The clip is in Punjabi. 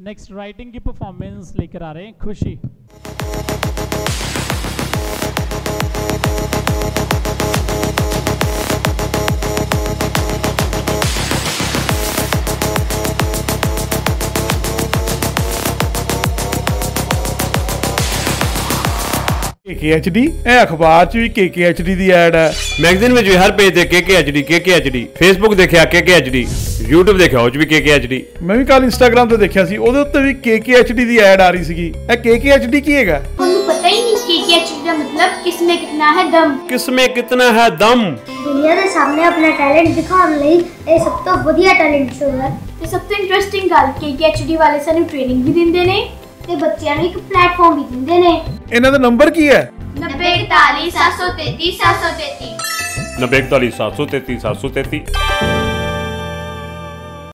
नेक्स्ट राइटिंग की परफॉर्मेंस लेकर आ रहे हैं खुशी KKHD ਇਹ ਅਖਬਾਰ 'ਚ ਵੀ KKHD ਦੀ ਐਡ ਹੈ ਮੈਗਜ਼ੀਨ ਵਿੱਚ ਵੀ ਹਰ ਪੇਜ ਤੇ KKHD KKHD ਫੇਸਬੁੱਕ ਦੇਖਿਆ KKHD YouTube ਦੇਖਿਆ ਉਹ ਚ ਵੀ KKHD ਮੈਂ ਵੀ ਕੱਲ Instagram ਤੇ ਦੇਖਿਆ ਸੀ ਉਹਦੇ ਉੱਤੇ ਵੀ KKHD ਦੀ ਐਡ ਆ ਰਹੀ ਸੀਗੀ। ਇਹ KKHD ਕੀ ਹੈਗਾ? ਤੁਹਾਨੂੰ ਪਤਾ ਹੀ ਨਹੀਂ KKHD ਦਾ ਮਤਲਬ ਕਿਸ ਵਿੱਚ ਕਿੰਨਾ ਹੈ ਦਮ। ਕਿਸ ਵਿੱਚ ਕਿੰਨਾ ਹੈ ਦਮ? ਦੁਨੀਆ ਦੇ ਸਾਹਮਣੇ ਆਪਣਾ ਟੈਲੈਂਟ ਦਿਖਾਉਣ ਲਈ ਇਹ ਸਭ ਤੋਂ ਵਧੀਆ ਟੈਲੈਂਟ ਸ਼ੋ ਹੈ। ਤੇ ਸਭ ਤੋਂ ਇੰਟਰਸਟਿੰਗ ਗੱਲ KKHD ਵਾਲੇ ਸਾਨੂੰ ਟ੍ਰੇਨਿੰਗ ਵੀ ਦਿੰਦੇ ਨੇ ਤੇ ਬੱਚਿਆਂ ਨੂੰ ਇੱਕ ਪਲੇਟਫਾਰਮ ਵੀ ਦਿੰਦੇ ਨੇ। ਇਹਨਾਂ ਦਾ ਨੰਬਰ ਕੀ ਹੈ? 9041 733 733 9041 733 733